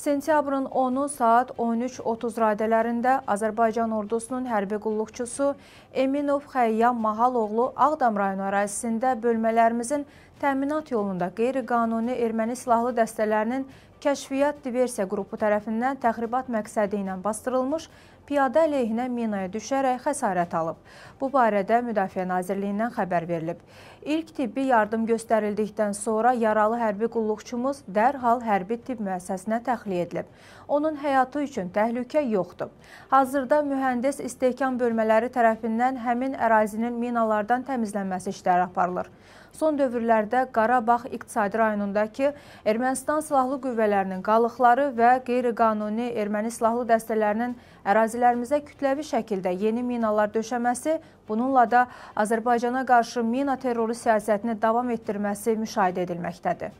Sentyabrın 10-u saat 13.30 radələrində Azərbaycan ordusunun hərbi qulluqçusu Eminov Xəyyam Mahaloğlu Ağdam rayonu ərazisində bölmələrimizin təminat yolunda qeyri-qanuni erməni silahlı dəstələrinin kəşfiyyat diversiya qrupu tərəfindən təxribat məqsədi ilə bastırılmış piyada əleyhinə minaya düşərək xəsarət alıb. Bu barədə Müdafiə Nazirliyindən xəbər verilib. İlk tibbi yardım göstərildikdən sonra yaralı hərbi qulluqçumuz dərhal hərbi tibb müəssəsinə təxliyə edilib. Onun həyatı üçün təhlükə yoxdur. Hazırda mühəndis istehkam bölmələri tərəfindən həmin ərazinin minalardan təmizlənməsi işləri aparılır. Son dövrlərdə Qarabağ iqtisadi rayonundakı Ermənistan silahlı qüvvələrinin qalıqları və qeyri-qanuni erməni silahlı dəstələrinin ərazilərimizə kütləvi şəkildə yeni minalar döşəməsi, bununla da Azərbaycana qarşı mina terroru siyasətini davam etdirməsi müşahidə edilməkdədir.